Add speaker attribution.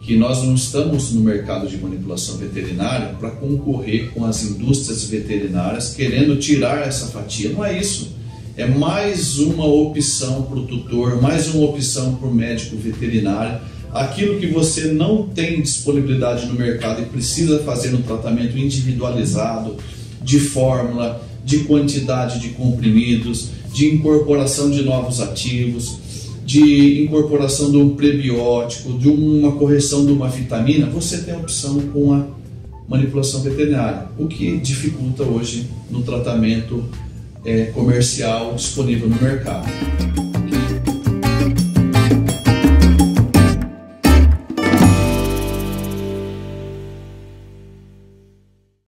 Speaker 1: que nós não estamos no mercado de manipulação veterinária para concorrer com as indústrias veterinárias querendo tirar essa fatia. Não é isso. É mais uma opção para o tutor, mais uma opção para o médico veterinário. Aquilo que você não tem disponibilidade no mercado e precisa fazer um tratamento individualizado, de fórmula, de quantidade de comprimidos, de incorporação de novos ativos, de incorporação de um prebiótico, de uma correção de uma vitamina, você tem a opção com a manipulação veterinária, o que dificulta hoje no tratamento é, comercial disponível no mercado.